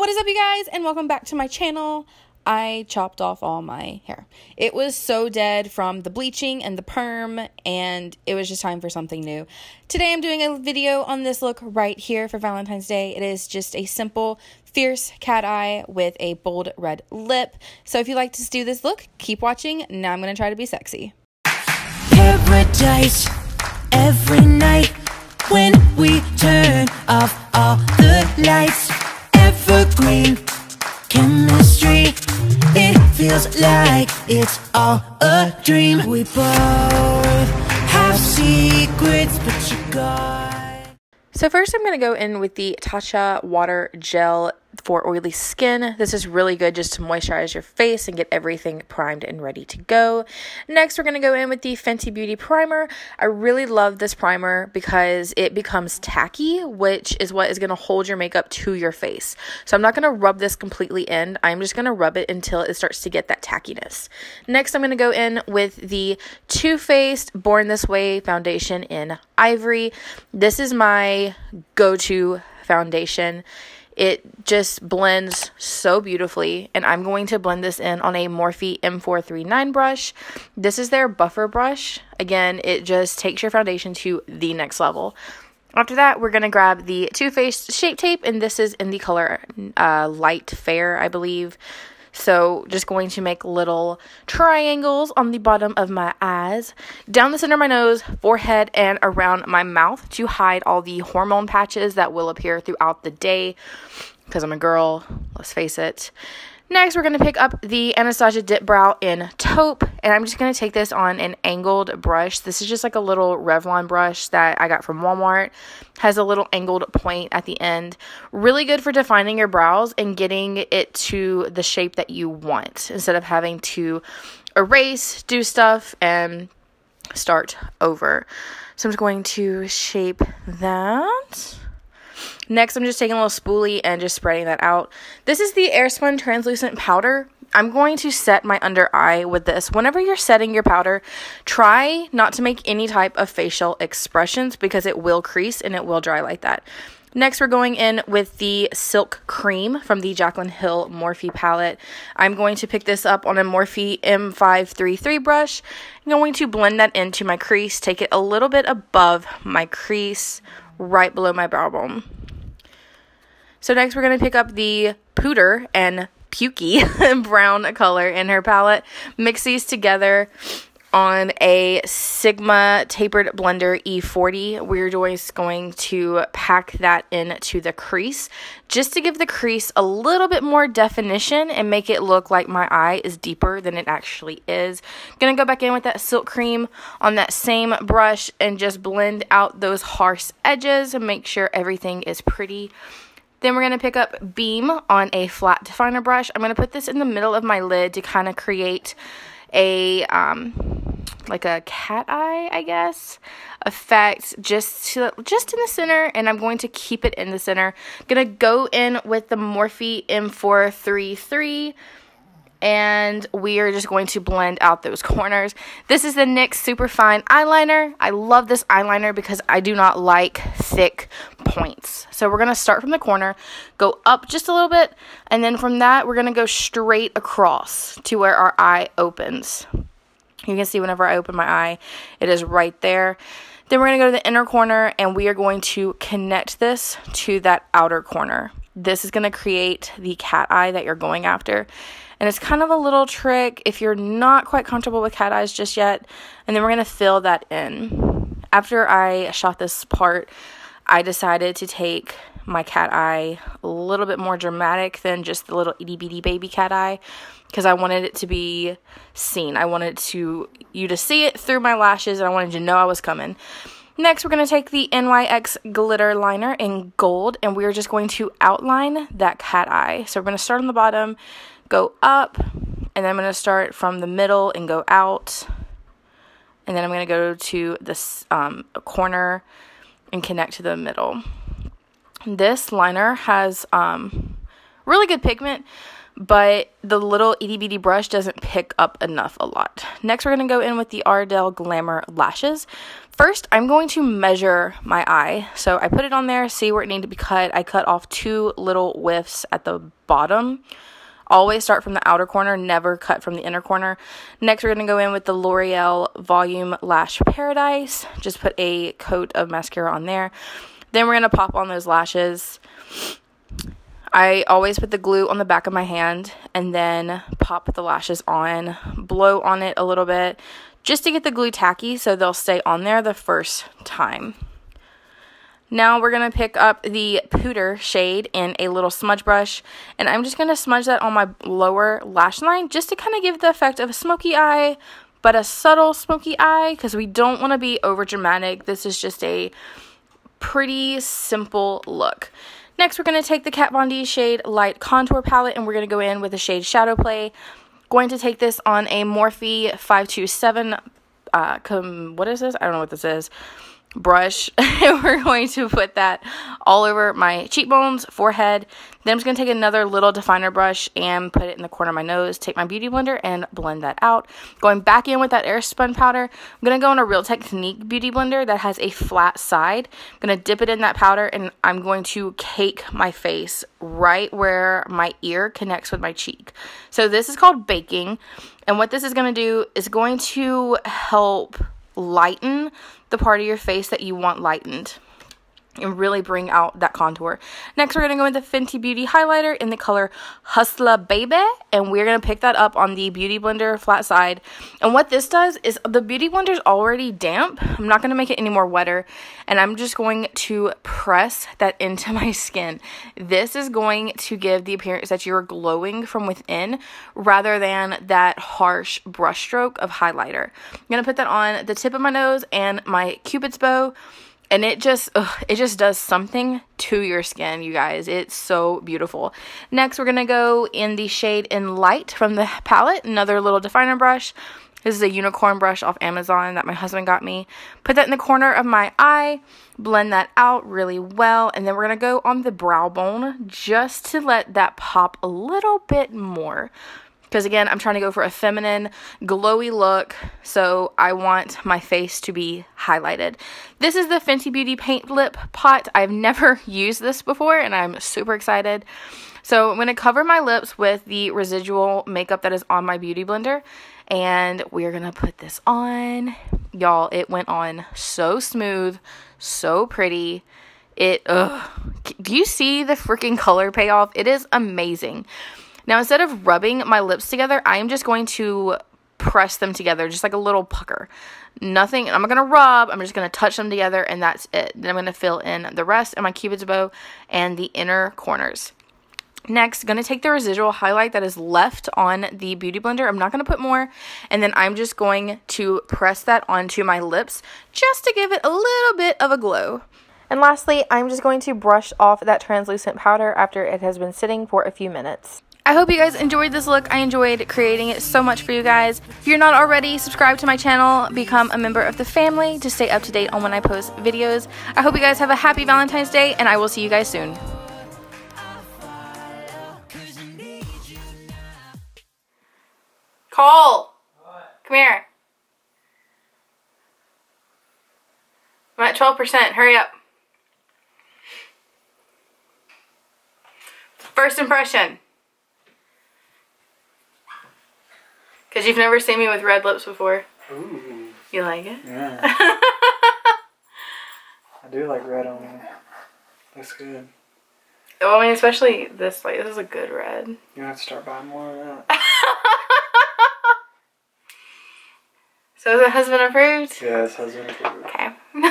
What is up, you guys, and welcome back to my channel. I chopped off all my hair. It was so dead from the bleaching and the perm, and it was just time for something new. Today, I'm doing a video on this look right here for Valentine's Day. It is just a simple, fierce cat eye with a bold red lip. So, if you like to do this look, keep watching. Now, I'm going to try to be sexy. Paradise every night when we turn off all the lights. Evergreen chemistry. It feels like it's all a dream. We both have secrets, but you got. So first I'm going to go in with the Tatcha Water Gel for oily skin. This is really good just to moisturize your face and get everything primed and ready to go. Next, we're going to go in with the Fenty Beauty Primer. I really love this primer because it becomes tacky, which is what is going to hold your makeup to your face. So I'm not going to rub this completely in. I'm just going to rub it until it starts to get that tackiness. Next, I'm going to go in with the Too Faced Born This Way foundation in Ivory. This is my go-to foundation. It just blends so beautifully, and I'm going to blend this in on a Morphe M439 brush. This is their buffer brush. Again, it just takes your foundation to the next level. After that, we're going to grab the Too Faced Shape Tape, and this is in the color uh, Light Fair, I believe. So just going to make little triangles on the bottom of my eyes, down the center of my nose, forehead, and around my mouth to hide all the hormone patches that will appear throughout the day. Because I'm a girl, let's face it. Next, we're going to pick up the Anastasia Dip Brow in taupe, and I'm just going to take this on an angled brush. This is just like a little Revlon brush that I got from Walmart. Has a little angled point at the end. Really good for defining your brows and getting it to the shape that you want instead of having to erase, do stuff, and start over. So I'm just going to shape that. Next, I'm just taking a little spoolie and just spreading that out. This is the Airspun Translucent Powder. I'm going to set my under eye with this. Whenever you're setting your powder, try not to make any type of facial expressions because it will crease and it will dry like that. Next, we're going in with the Silk Cream from the Jaclyn Hill Morphe palette. I'm going to pick this up on a Morphe M533 brush. I'm going to blend that into my crease, take it a little bit above my crease, right below my brow bone. So next we're going to pick up the Pooter and Pukey brown color in her palette. Mix these together on a Sigma tapered blender E40. We're just going to pack that into the crease just to give the crease a little bit more definition and make it look like my eye is deeper than it actually is. Gonna go back in with that silk cream on that same brush and just blend out those harsh edges and make sure everything is pretty. Then we're going to pick up Beam on a flat definer brush. I'm going to put this in the middle of my lid to kind of create a, um, like a cat eye, I guess, effect just to, just in the center. And I'm going to keep it in the center. I'm going to go in with the Morphe M433 and we are just going to blend out those corners. This is the NYX Super Fine Eyeliner. I love this eyeliner because I do not like thick points. So we're going to start from the corner, go up just a little bit, and then from that we're going to go straight across to where our eye opens. You can see whenever I open my eye, it is right there. Then we're going to go to the inner corner and we are going to connect this to that outer corner. This is going to create the cat eye that you're going after. And it's kind of a little trick if you're not quite comfortable with cat eyes just yet. And then we're going to fill that in. After I shot this part, I decided to take my cat eye a little bit more dramatic than just the little itty bitty baby cat eye because I wanted it to be seen. I wanted to you to see it through my lashes and I wanted you to know I was coming. Next, we're going to take the NYX glitter liner in gold and we're just going to outline that cat eye. So we're going to start on the bottom, go up, and then I'm going to start from the middle and go out. And then I'm going to go to this um, corner and connect to the middle. This liner has um, really good pigment, but the little itty bitty brush doesn't pick up enough a lot. Next, we're to go in with the Ardell Glamour lashes. First, I'm going to measure my eye. So I put it on there, see where it needed to be cut. I cut off two little whiffs at the bottom. Always start from the outer corner, never cut from the inner corner. Next, we're to go in with the L'Oreal Volume Lash Paradise. Just put a coat of mascara on there. Then we're to pop on those lashes. I always put the glue on the back of my hand and then pop the lashes on, blow on it a little bit just to get the glue tacky so they'll stay on there the first time. Now we're going to pick up the Pooter shade in a little smudge brush and I'm just going to smudge that on my lower lash line just to kind of give the effect of a smoky eye but a subtle smoky eye because we don't want to be over dramatic. This is just a pretty simple look. Next, we're going to take the Kat Von D shade Light Contour Palette and we're going to go in with the shade Shadow Play. Going to take this on a Morphe 527, uh, com- what is this? I don't know what this is brush and we're going to put that all over my cheekbones, forehead. Then I'm just going to take another little definer brush and put it in the corner of my nose, take my beauty blender and blend that out. Going back in with that airspun powder, I'm going to go in a Real Technique beauty blender that has a flat side. I'm going to dip it in that powder and I'm going to cake my face right where my ear connects with my cheek. So this is called baking. And what this is going to do is going to help lighten the part of your face that you want lightened and really bring out that contour. Next, we're going to go into Fenty Beauty highlighter in the color Hustla Baby, and we're going to pick that up on the Beauty Blender flat side. And what this does is the Beauty Blender is already damp. I'm not going to make it any more wetter, and I'm just going to press that into my skin. This is going to give the appearance that you're glowing from within rather than that harsh brushstroke of highlighter. I'm going to put that on the tip of my nose and my cupid's bow and it just ugh, it just does something to your skin you guys. It's so beautiful. Next we're gonna go in the shade in light from the palette. Another little definer brush. This is a unicorn brush off amazon that my husband got me. Put that in the corner of my eye blend that out really well and then we're gonna go on the brow bone just to let that pop a little bit more because again, I'm trying to go for a feminine, glowy look, so I want my face to be highlighted. This is the Fenty Beauty Paint Lip Pot. I've never used this before, and I'm super excited. So I'm going to cover my lips with the residual makeup that is on my Beauty Blender, and we're going to put this on. Y'all, it went on so smooth, so pretty. It, ugh. Do you see the freaking color payoff? It is amazing. Now, instead of rubbing my lips together, I am just going to press them together, just like a little pucker. Nothing, I'm not gonna rub, I'm just gonna touch them together, and that's it. Then I'm gonna fill in the rest of my cupid's bow and the inner corners. Next, gonna take the residual highlight that is left on the Beauty Blender. I'm not gonna put more. And then I'm just going to press that onto my lips just to give it a little bit of a glow. And lastly, I'm just going to brush off that translucent powder after it has been sitting for a few minutes. I hope you guys enjoyed this look. I enjoyed creating it so much for you guys. If you're not already, subscribe to my channel, become a member of the family to stay up to date on when I post videos. I hope you guys have a happy Valentine's Day, and I will see you guys soon. Cole! Come here. I'm at 12%. Hurry up. First impression. Because you've never seen me with red lips before. Ooh. You like it? Yeah. I do like red on me. Looks good. well, I mean, especially this, like, this is a good red. You have to start buying more of that. so is the husband approved? yes, husband approved. Okay.